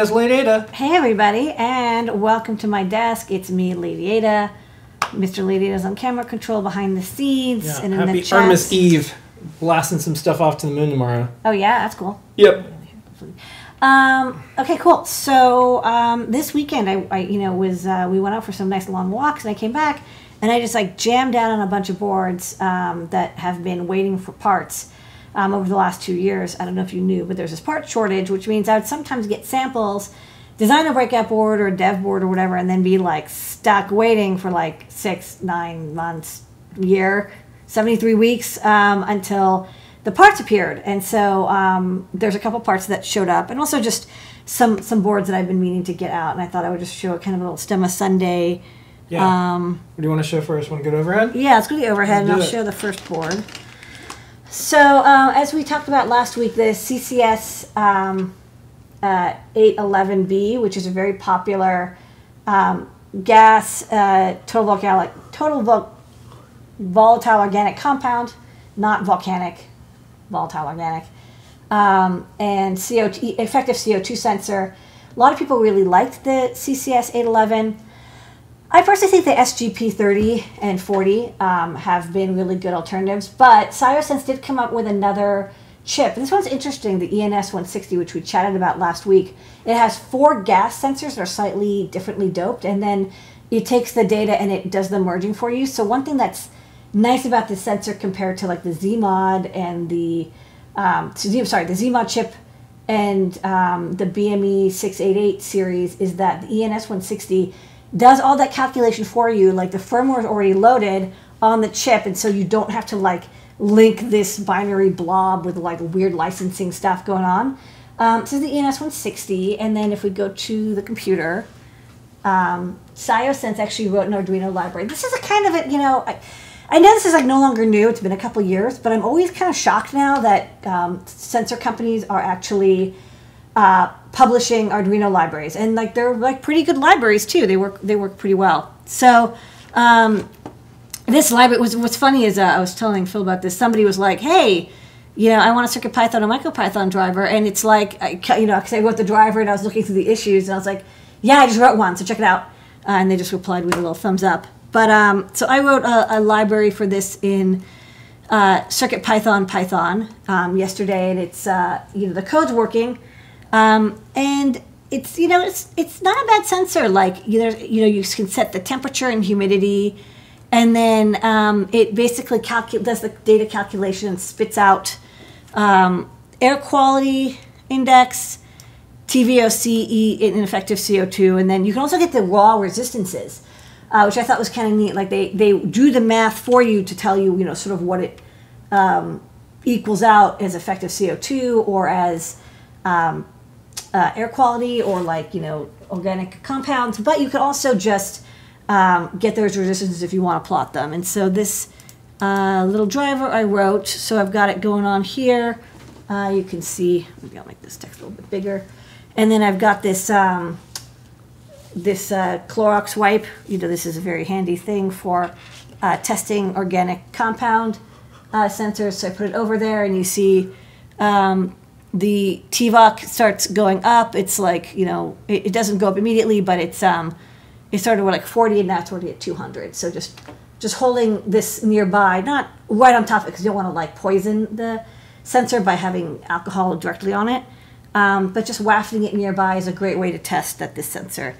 Desk Lady Ada. Hey everybody, and welcome to my desk. It's me, Lady Ada. Mr. Lady Ada's on camera control behind the scenes Yeah, and in happy the chat. Artemis Eve. Blasting some stuff off to the moon tomorrow. Oh yeah, that's cool. Yep. Um, okay, cool. So um, this weekend, I, I you know was uh, we went out for some nice long walks, and I came back, and I just like jammed down on a bunch of boards um, that have been waiting for parts um, over the last two years. I don't know if you knew, but there's this part shortage, which means I would sometimes get samples, design a breakout board or a dev board or whatever, and then be like stuck waiting for like six, nine months, year, seventy three weeks um, until the parts appeared and so um, there's a couple parts that showed up and also just some some boards that i've been meaning to get out and i thought i would just show a kind of a little stemma sunday Yeah. um, what do you want to show first? Want to go to overhead? yeah let's go to the overhead and i'll it. show the first board so uh, as we talked about last week the ccs um, uh, 811b which is a very popular um, gas uh, total volcanic total vol- volatile organic compound not volcanic volatile organic, um, and CO2, effective CO2 sensor. A lot of people really liked the CCS 811. I personally think the SGP 30 and 40 um, have been really good alternatives, but Sciosense did come up with another chip. This one's interesting, the ENS 160, which we chatted about last week. It has four gas sensors that are slightly differently doped, and then it takes the data and it does the merging for you. So one thing that's nice about this sensor compared to like the Zmod and the um, sorry the Zmod chip and um, the BME 688 series is that the ENS 160 does all that calculation for you. Like the firmware is already loaded on the chip, and so you don't have to like link this binary blob with like weird licensing stuff going on. Um, so the ENS 160, and then if we go to the computer, um, Sciosense actually wrote an Arduino library. This is a kind of a, you know, I, I know this is like no longer new. It's been a couple years, but I'm always kind of shocked now that um, sensor companies are actually uh, publishing Arduino libraries, and like they're like pretty good libraries too. They work they work pretty well. So. Um, this library was what's funny is uh, I was telling Phil about this. Somebody was like, "Hey, you know, I want a Circuit Python and MicroPython driver," and it's like, I, you know, because I wrote the driver and I was looking through the issues and I was like, "Yeah, I just wrote one, so check it out." Uh, and they just replied with a little thumbs up. But um, so I wrote a, a library for this in uh, Circuit Python Python um, yesterday, and it's uh, you know the code's working, um, and it's you know it's it's not a bad sensor. Like you know you know you can set the temperature and humidity, and then um, it basically calcu- does the data calculation and spits out um, air quality index, TVOC, E, and effective CO2, and then you can also get the raw resistances, uh, which I thought was kind of neat. Like they they do the math for you to tell you you know sort of what it um, equals out as effective CO2 or as um, uh, air quality or like you know organic compounds. But you could also just um, get those resistances if you want to plot them. And so this uh, little driver I wrote, so I've got it going on here. Uh, you can see, maybe I'll make this text a little bit bigger. And then I've got this um, this uh, Clorox wipe. You know, this is a very handy thing for uh, testing organic compound uh, sensors. So I put it over there, and you see um, the TVOC starts going up. It's like you know, it, it doesn't go up immediately, but it's um, it started with like 40, and now it's already at 200. So just just holding this nearby, not right on top of it, because you don't want to like poison the sensor by having alcohol directly on it. Um, but just wafting it nearby is a great way to test that this sensor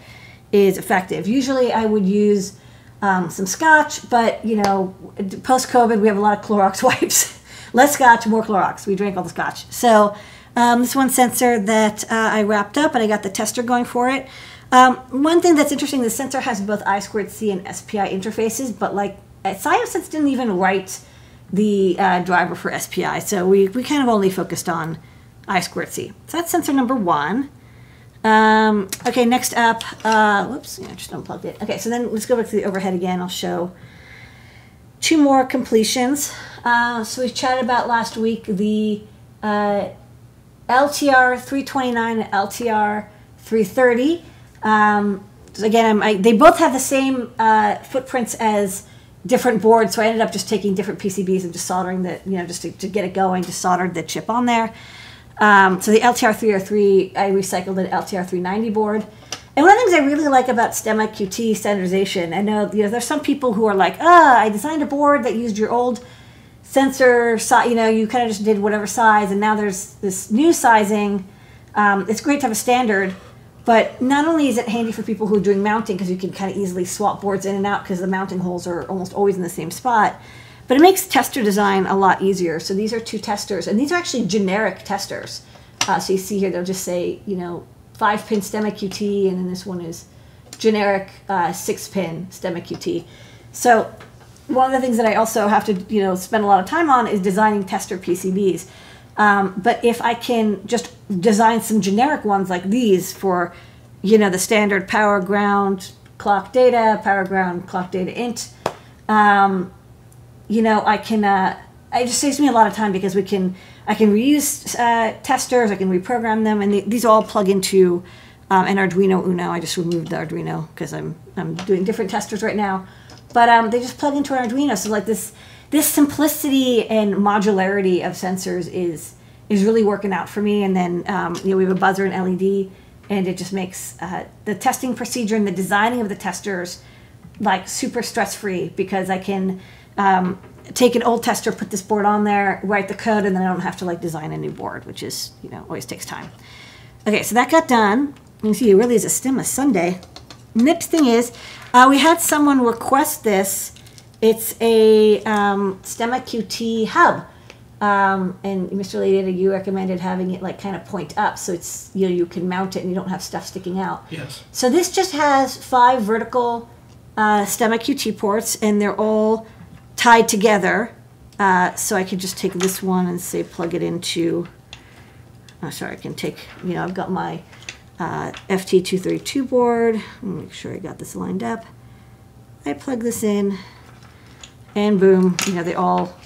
is effective. Usually, I would use um, some scotch, but you know, post COVID, we have a lot of Clorox wipes. Less scotch, more Clorox. We drank all the scotch. So, um, this one sensor that uh, I wrapped up, and I got the tester going for it. Um, one thing that's interesting, the sensor has both I squared C and SPI interfaces, but like Sciosense didn't even write the uh, driver for SPI, so we, we kind of only focused on I squared C. So that's sensor number one. Um, okay, next up, uh, whoops, I just unplugged it. Okay, so then let's go back to the overhead again. I'll show two more completions. Uh, so we chatted about last week the uh, LTR 329 and LTR 330. Um, again, I, they both have the same uh, footprints as different boards, so I ended up just taking different PCBs and just soldering the, you know, just to, to get it going, just soldered the chip on there. Um, so the LTR 303, I recycled an LTR 390 board. And one of the things I really like about STEMMA QT standardization, I know you know there's some people who are like, ah, I designed a board that used your old sensor size. You know, you kind of just did whatever size, and now there's this new sizing. Um, it's great to have a standard, but not only is it handy for people who are doing mounting because you can kind of easily swap boards in and out because the mounting holes are almost always in the same spot, but it makes tester design a lot easier. So these are two testers, and these are actually generic testers. Uh, so you see here, they'll just say, you know, five pin STEMMA QT, and then this one is generic uh, six pin STEMMA QT. So one of the things that I also have to, you know, spend a lot of time on is designing tester PCBs. Um, but if I can just design some generic ones like these for, you know, the standard power ground clock data, power ground clock data int, um, you know, I can. Uh, it just saves me a lot of time because we can. I can reuse uh, testers. I can reprogram them, and these all plug into um, an Arduino Uno. I just removed the Arduino because I'm I'm doing different testers right now, but um, they just plug into an Arduino. So like this this simplicity and modularity of sensors is is really working out for me. And then um, you know we have a buzzer and LED, and it just makes uh, the testing procedure and the designing of the testers like super stress free because I can um, take an old tester, put this board on there, write the code, and then I don't have to like design a new board, which is you know always takes time. Okay, so that got done. You see it really is a STEMMA Sunday. Next thing is, uh, we had someone request this. It's a um, STEMMA QT hub. Um, and Mr. Lady, you recommended having it like kind of point up so it's you know you can mount it and you don't have stuff sticking out. Yes. So this just has five vertical uh, STEMMA QT ports and they're all tied together. Uh, so I could just take this one and say plug it into. Oh, sorry, I can take. You know, I've got my uh, FT232 board. Make sure I got this lined up. I plug this in, and boom, you know, they all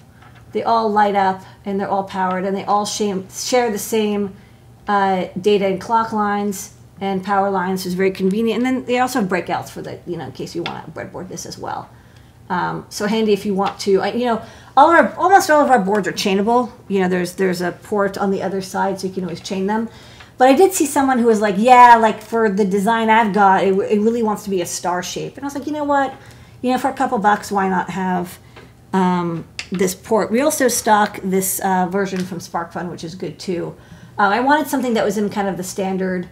they all light up and they're all powered and they all share, the same uh, data and clock lines and power lines, which is very convenient. And then they also have breakouts for the, you know, in case you want to breadboard this as well. Um, so handy if you want to, you know, all our almost all of our boards are chainable. You know, there's there's a port on the other side, so you can always chain them. But I did see someone who was like, yeah, like for the design I've got, it, it really wants to be a star shape. And I was like, you know what, you know, for a couple bucks, why not have um, this port? We also stock this uh, version from SparkFun, which is good too. Uh, I wanted something that was in kind of the standard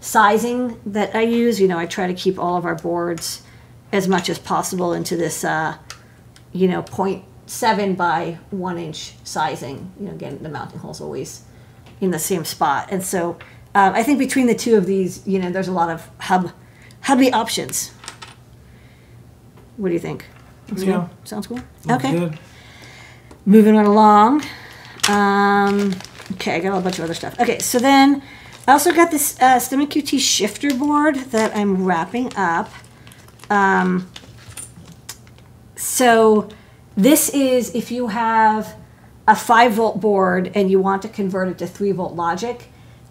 sizing that I use. You know, I try to keep all of our boards as much as possible into this, uh, you know, 0.7 by 1 inch sizing. You know, again, the mounting hole's always in the same spot. And so um, I think between the two of these, you know, there's a lot of hub, hubby options. What do you think? Looks Yeah. good? Sounds cool? Looks okay. Good. Moving right along. Um, okay, I got a bunch of other stuff. Okay, so then I also got this uh, STEMMA QT shifter board that I'm wrapping up. Um, so this is if you have a 5 volt board and you want to convert it to 3 volt logic.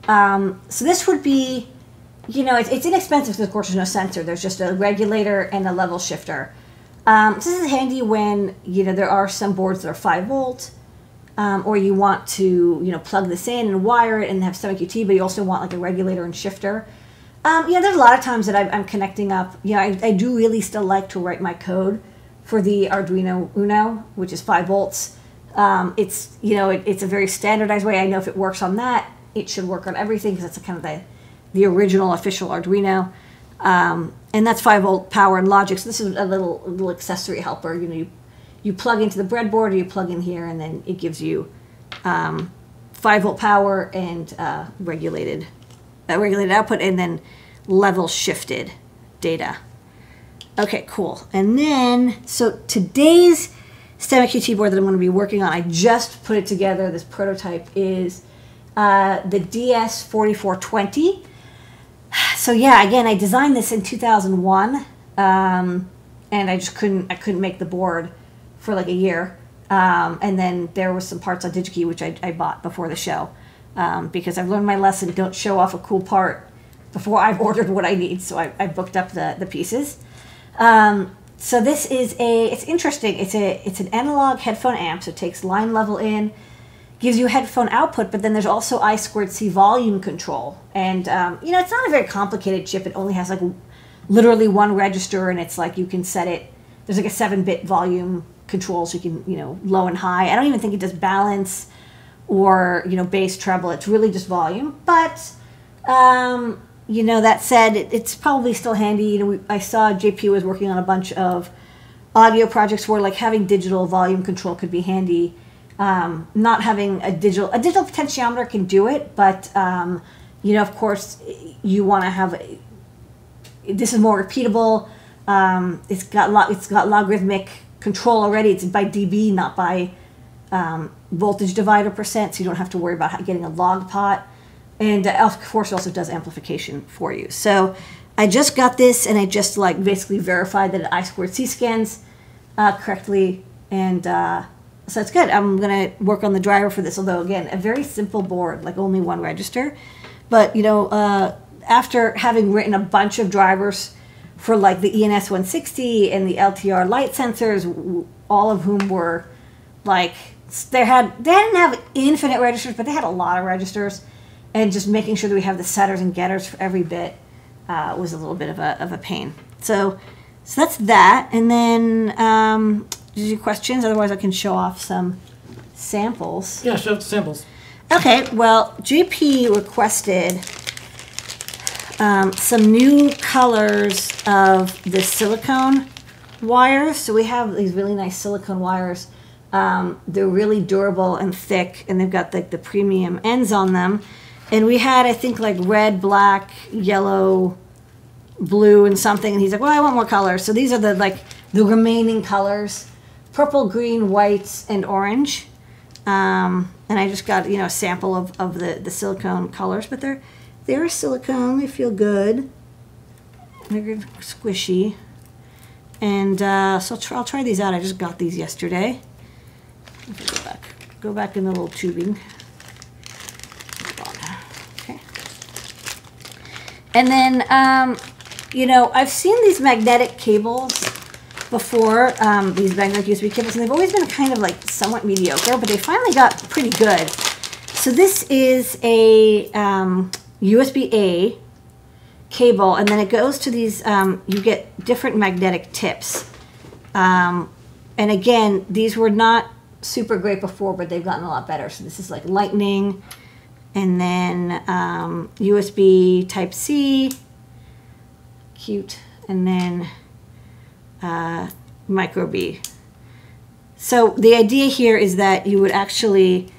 Um, so this would be, you know, it's, it's inexpensive because of course there's no sensor. There's just a regulator and a level shifter. Um, so this is handy when, you know, there are some boards that are 5 volt. Um, or you want to, you know, plug this in and wire it and have some QT, but you also want like a regulator and shifter. Um, you know, there's a lot of times that I'm, I'm connecting up. You know, I, I do really still like to write my code for the Arduino Uno, which is five volts. Um, it's you know, it, it's a very standardized way. I know if it works on that, it should work on everything because that's kind of the the original official Arduino. Um, and that's five volt power and logic. So this is a little little accessory helper. You know, you you plug into the breadboard or you plug in here, and then it gives you um, five volt power and uh, regulated uh, regulated output, and then level shifted data. Okay, cool. And then so today's STEMMA QT board that I'm going to be working on, I just put it together. This prototype is uh, the DS4420. So yeah, again, I designed this in 2001, um, and I just couldn't I couldn't make the board for like a year. Um, and then there was some parts on DigiKey which I, I bought before the show um, because I've learned my lesson. Don't show off a cool part before I've ordered what I need. So I, I booked up the the pieces. Um, so this is a it's interesting. It's a it's an analog headphone amp. So it takes line level in, gives you headphone output, but then there's also I squared C volume control. And, um, you know, it's not a very complicated chip. It only has like literally one register, and it's like you can set it, there's like a seven bit volume control, so you can, you know, low and high. I don't even think it does balance or, you know, bass treble. It's really just volume. But, um, you know, that said, it, it's probably still handy. You know, we, I saw JP was working on a bunch of audio projects where like having digital volume control could be handy um, not having a digital a digital potentiometer can do it, but um, you know, of course, you want to have. A, this is more repeatable. Um, it's got lo- it's got logarithmic control already. It's by dB, not by um, voltage divider percent, so you don't have to worry about getting a log pot. And of course, it also does amplification for you. So I just got this, and I just like basically verified that I squared C scans uh, correctly, and uh, so it's good. I'm gonna work on the driver for this. Although again, a very simple board, like only one register. But you know, uh, after having written a bunch of drivers for like the ENS 160 and the LTR light sensors, all of whom were like they had they didn't have infinite registers, but they had a lot of registers, and just making sure that we have the setters and getters for every bit uh, was a little bit of a of a pain. So. So that's that, and then um, did you questions? Otherwise, I can show off some samples. Yeah, show off the samples. Okay, well, JP requested um, some new colors of the silicone wires. So we have these really nice silicone wires. Um, they're really durable and thick, and they've got like the premium ends on them. And we had, I think, like red, black, yellow, blue, and something. And he's like, "Well, I want more colors." So these are the like the remaining colors purple, green, white, and orange. Um, and I just got you know a sample of, of the, the silicone colors, but they're they're silicone. They feel good. They're squishy. And uh, so I'll try, I'll try these out. I just got these yesterday. Go back, go back in the little tubing. Okay. And then, um, you know, I've seen these magnetic cables before, um, these magnetic USB cables, and they've always been kind of like somewhat mediocre, but they finally got pretty good. So this is a um, USB-A cable, and then it goes to these, um, you get different magnetic tips. Um, and again, these were not super great before, but they've gotten a lot better. So this is like lightning, and then um, USB Type-C, cute, and then uh, micro B. So the idea here is that you would actually,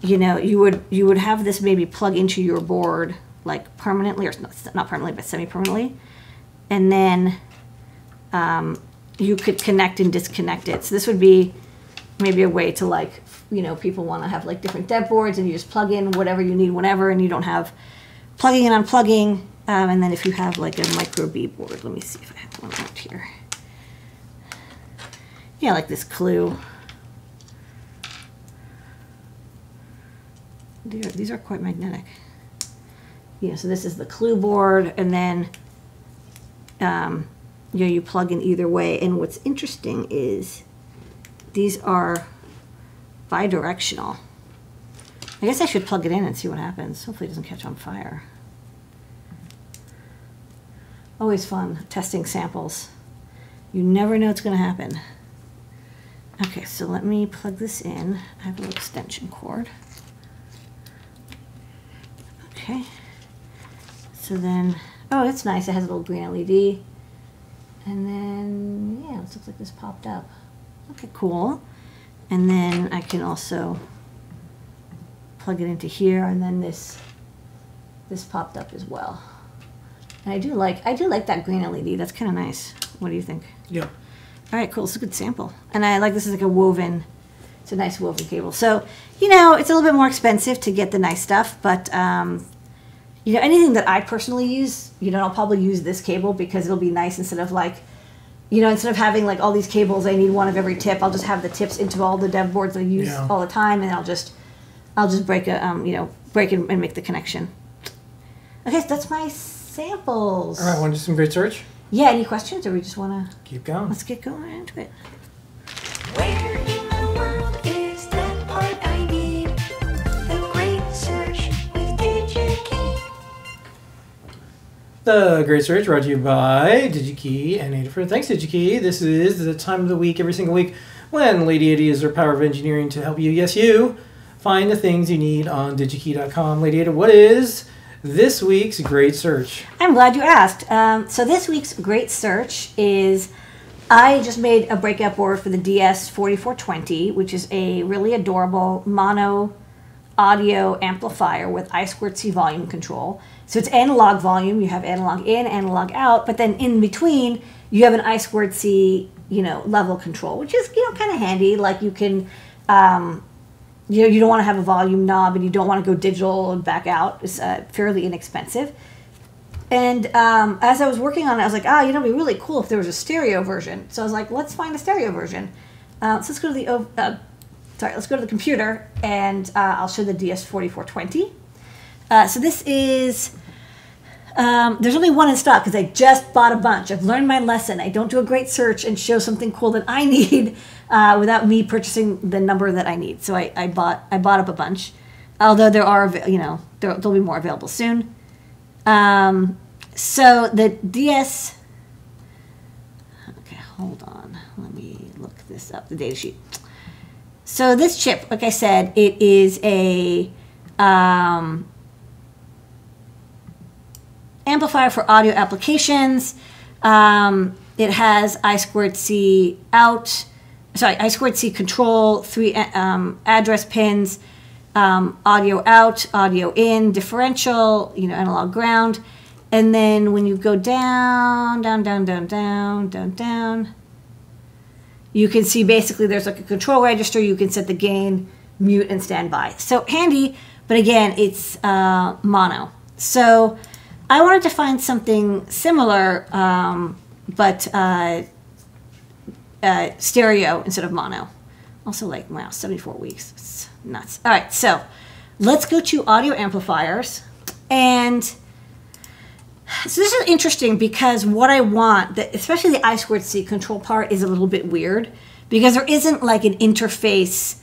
you know, you would you would have this maybe plug into your board like permanently or not permanently but semi-permanently, and then um, you could connect and disconnect it. So this would be maybe a way to like, you know, people want to have like different dev boards and you just plug in whatever you need whenever and you don't have plugging and unplugging. Um, and then if you have like a micro B board, let me see if I have one out here. Yeah, like this clue. These are, quite magnetic. Yeah, so this is the clue board, and then um, you know you plug in either way. And what's interesting is these are bidirectional. I guess I should plug it in and see what happens. Hopefully it doesn't catch on fire. Always fun testing samples. You never know what's going to happen. Okay, so let me plug this in. I have a little extension cord. Okay. So then, oh, it's nice. It has a little green LED. And then, yeah, it looks like this popped up. Okay, cool. And then I can also plug it into here, and then this this popped up as well. And I do like I do like that green LED. That's kind of nice. What do you think? Yeah. All right, cool. It's a good sample. And I like this is like a woven, it's a nice woven cable. So, you know, it's a little bit more expensive to get the nice stuff, but, um, you know, anything that I personally use, you know, I'll probably use this cable because it'll be nice instead of like, you know, instead of having like all these cables, I need one of every tip. I'll just have the tips into all the dev boards I use Yeah. all the time, and I'll just, I'll just break a, um, you know, break it and make the connection. Okay, so that's my samples. All right, want to do some great search? Yeah. Any questions, or we just want to Keep going. let's get going into it. Where The Great Search brought to you by DigiKey and Adafruit. Thanks, DigiKey. This is the time of the week, every single week, when Lady Ada uses her power of engineering to help you, yes, you, find the things you need on digikey.com. Lady Ada, what is this week's Great Search? I'm glad you asked. Um, so this week's great search is I just made a breakout board for the DS4420, which is a really adorable mono audio amplifier with I squared C volume control. So it's analog volume, you have analog in, analog out, but then in between you have an I squared C, you know, level control, which is, you know, kind of handy. Like you can, um, you know, you don't want to have a volume knob and you don't want to go digital and back out. It's uh, fairly inexpensive. And um, as I was working on it, I was like, ah, you know, it'd be really cool if there was a stereo version. So I was like, let's find a stereo version. Uh, so let's go to the, uh, sorry, let's go to the computer and uh, I'll show the DS4420. Uh, so this is, um, there's only one in stock because I just bought a bunch. I've learned my lesson. I don't do a great search and show something cool that I need uh, without me purchasing the number that I need. So I, I bought I bought up a bunch, although there are you know there, there'll be more available soon. Um, so the DS. Okay, hold on. Let me look this up. The data sheet. So this chip, like I said, it is a um, amplifier for audio applications. Um, it has I squared C out, sorry, I squared C control, three um, address pins, um, audio out, audio in, differential, you know, analog ground. And then when you go down, down, down, down, down, down, down, you can see basically there's like a control register. You can set the gain, mute, and standby. So handy, but again, it's uh, mono. So I wanted to find something similar, um, but uh, uh, stereo instead of mono. Also, like, wow, 74 weeks. It's nuts. All right, so let's go to audio amplifiers. And so this is interesting because what I want, especially the I squared C control part, is a little bit weird because there isn't like an interface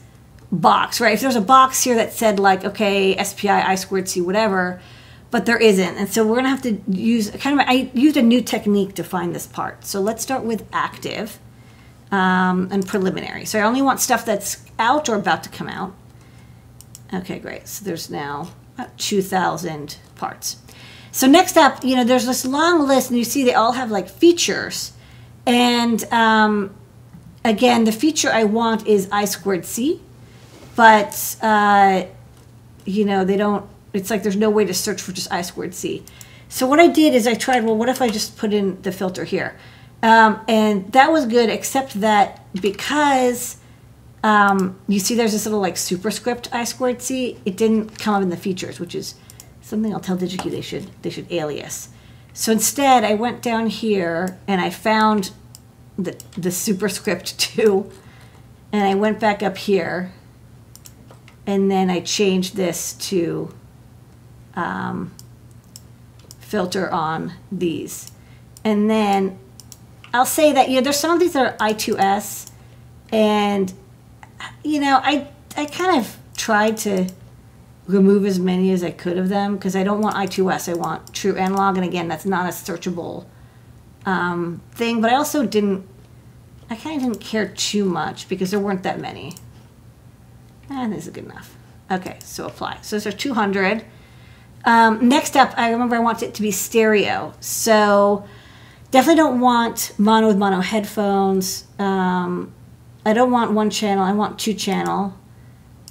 box, right? If there's a box here that said like, okay, SPI, I squared C, whatever, but there isn't. And so we're gonna have to use kind of, I used a new technique to find this part. So let's start with active um, and preliminary. So I only want stuff that's out or about to come out. Okay, great. So there's now 2,000 parts. So next up, you know, there's this long list and you see they all have like features. And um, again, the feature I want is I squared C, but uh, you know, they don't it's like there's no way to search for just I squared C. So what I did is I tried, well, what if I just put in the filter here? Um, and that was good, except that because um, you see there's this little like superscript I squared C, it didn't come up in the features, which is something I'll tell DigiKey they should, they should alias. So instead, I went down here and I found the, the superscript 2, and I went back up here, and then I changed this to um, filter on these. And then I'll say that, you know, there's some of these that are I2S, and, you know, I, I kind of tried to remove as many as I could of them because I don't want I2S. I want true analog, and again, that's not a searchable um, thing. But I also didn't, I kind of didn't care too much because there weren't that many. And this is good enough. Okay, so apply. So those are 200. Um, next up, I remember I want it to be stereo. So definitely don't want mono with mono headphones. Um, I don't want one channel. I want two channel.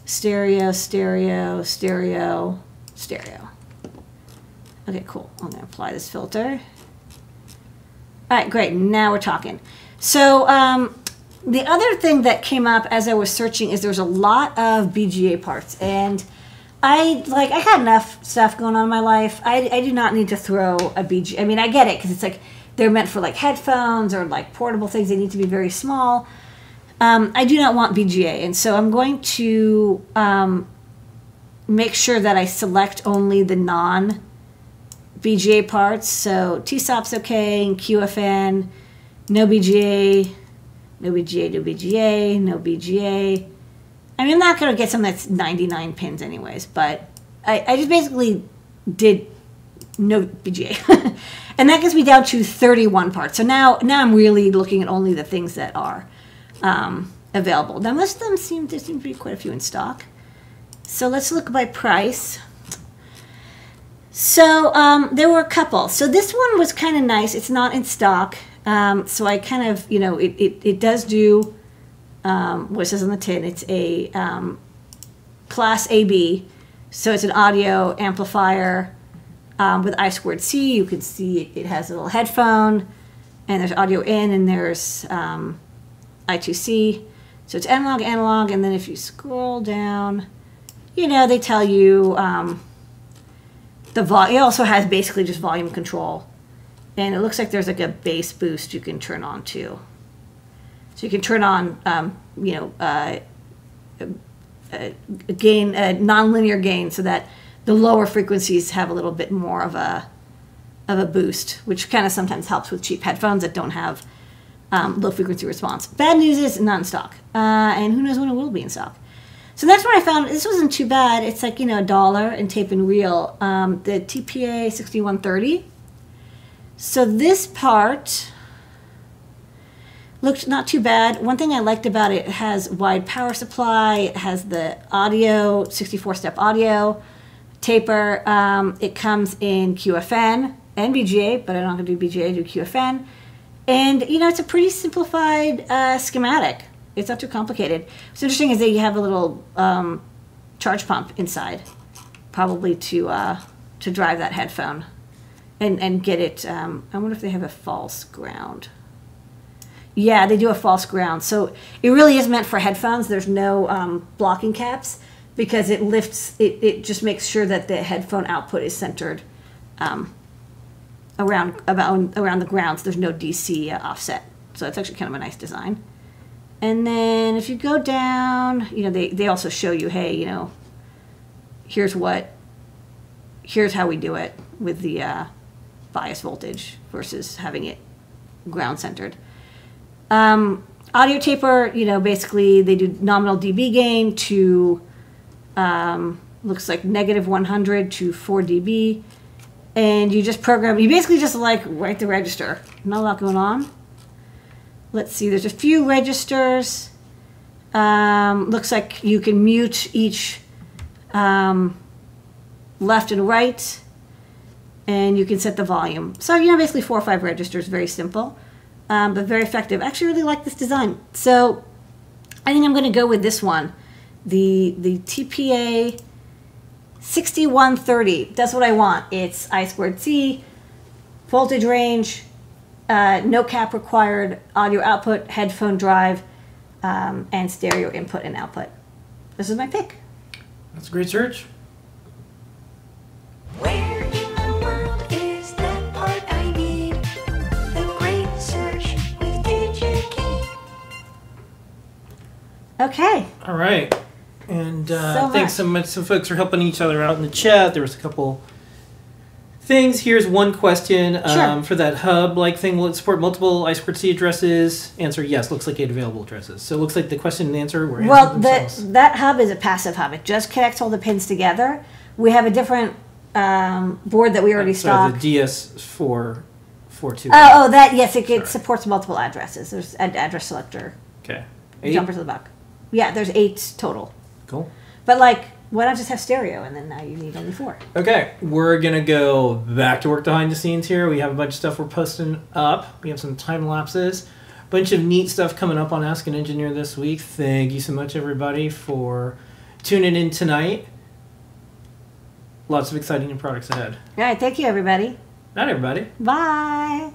Stereo, stereo, stereo, stereo. Okay, cool. I'm going to apply this filter. All right, great. Now we're talking. So um, the other thing that came up as I was searching is there's a lot of BGA parts. And I like I had enough stuff going on in my life. I, I do not need to throw a BG. I mean, I get it because it's like they're meant for like headphones or like portable things. They need to be very small. Um, I do not want BGA, and so I'm going to um, make sure that I select only the non BGA parts. So TSOP's okay, and QFN, no BGA, no BGA, no BGA, no BGA. I mean, I'm not going to get something that's 99 pins anyways, but I, I just basically did no BGA. and that gets me down to 31 parts. So now, now I'm really looking at only the things that are um, available. Now, most of them seem, there seem to be quite a few in stock. So let's look by price. So um, there were a couple. So this one was kind of nice. It's not in stock. Um, so I kind of, you know, it, it, it does do um, what on the tin. It's a um, class AB. So it's an audio amplifier um, with I squared C. You can see it has a little headphone, and there's audio in, and there's um, I2C. So it's analog, analog, and then if you scroll down, you know, they tell you um, the volume. It also has basically just volume control. And it looks like there's like a bass boost you can turn on too. So you can turn on, um, you know, uh, a, a gain, a nonlinear gain, so that the lower frequencies have a little bit more of a of a boost, which kind of sometimes helps with cheap headphones that don't have um, low frequency response. Bad news is not in stock, uh, and who knows when it will be in stock. So that's where I found this wasn't too bad. It's like you know a dollar in tape and reel. Um, the TPA sixty one thirty. So this part looked not too bad. One thing I liked about it, it has wide power supply. It has the audio, sixty four step audio taper. Um, it comes in QFN and BGA, but I'm not going to do BGA, I do QFN. And, you know, it's a pretty simplified uh, schematic. It's not too complicated. What's interesting is that you have a little um, charge pump inside, probably to, uh, to drive that headphone and, and get it. Um, I wonder if they have a false ground. Yeah, they do a false ground. So it really is meant for headphones. There's no um, blocking caps because it lifts it, it just makes sure that the headphone output is centered um, around about around the ground so there's no DC uh, offset so it's actually kind of a nice design and then if you go down you know they, they also show you hey you know here's what here's how we do it with the uh, bias voltage versus having it ground centered um, audio taper you know basically they do nominal dB gain to um, looks like negative 100 to 4 dB. And you just program, you basically just like write the register. Not a lot going on. Let's see, there's a few registers. Um, looks like you can mute each um, left and right. And you can set the volume. So, you know, basically four or five registers, very simple, um, but very effective. I actually really like this design. So I think I'm going to go with this one the the TPA 6130. That's what I want. It's I squared C, voltage range, uh, no cap required, audio output, headphone drive, um, and stereo input and output. This is my pick. That's a great search. Where Okay. All right. And uh, So thanks so much. Some folks are helping each other out in the chat. There was a couple things. Here's one question um, Sure. for that hub like thing. Will it support multiple I squared C addresses? Answer yes. Looks like eight available addresses. So it looks like the question and answer were answered Well, that that hub is a passive hub. It just connects all the pins together. We have a different um, board that we already stocked. the DS four four two. Oh, oh, that yes, it, it supports multiple addresses. There's an address selector. Okay. Eight. Jumper to the buck. Yeah, there's eight total. Cool. But like, why not just have stereo and then now you need only four? Okay, we're gonna go back to work behind the scenes here. We have a bunch of stuff we're posting up. We have some time lapses, bunch of neat stuff coming up on Ask an Engineer this week. Thank you so much, everybody, for tuning in tonight. Lots of exciting new products ahead. All right, thank you, everybody. Not everybody. Bye.